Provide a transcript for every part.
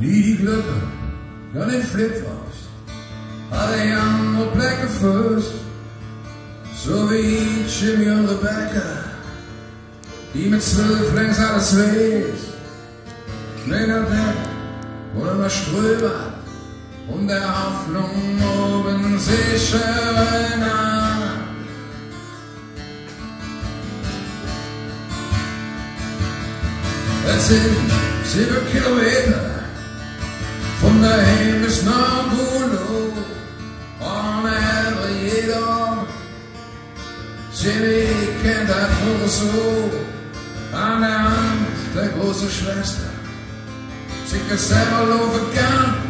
wie die Glocke, ja den Flipflops, Jan op plekken first, so wie Jimmy und Rebecca, die mit zwölf längs alles weiß, kleiner Deck oder mal Ströber und der Hoffnung oben sicher nah. Es sind sieben Kilometer Von der himmelsnå blå can't et år Til vi ikke der foreså alle andre große Schwester Sikkert selv lov for gang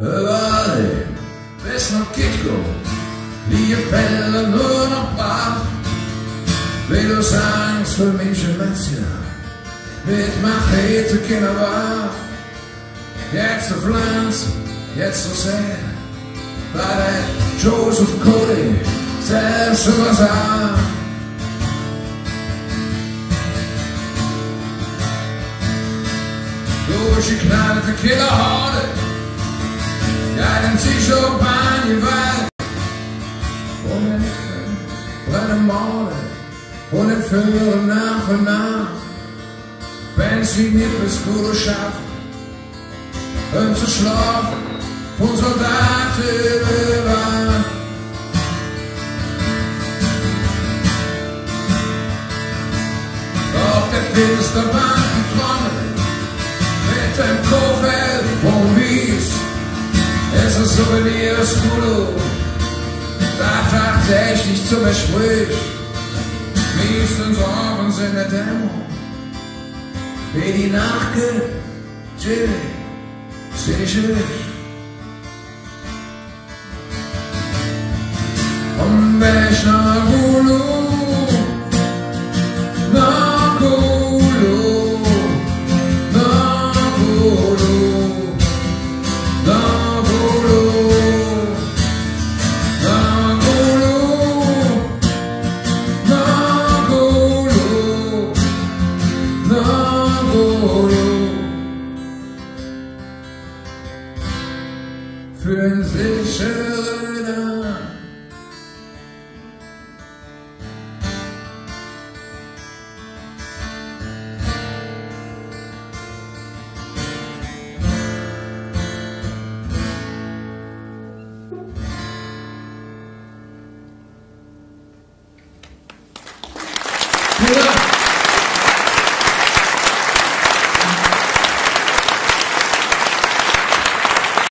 Vale, vesno kitko, die Fälle nur noch baff. Vil du sangs för min gemensia, vet machete kinda waff. Jetzt auf Lands, jetzt so sehr, war der Joseph Cody, selbst so was auf. Durchgeknallte Killerhorde, den Psychopan Wald. Und den brennen Morde und entführen nach und nach. Nicht bis Kudo schaffen, um zu schlafen, von Soldaten über. Auf der Finsterbank die Trommel mit dem Kofel tatsächlich zum Gespräch. Meistens abends in der Dämmerung, wie die Nacht geht, Jimmy, seh ich. Und wenn ich nach für einen sicheren Arm.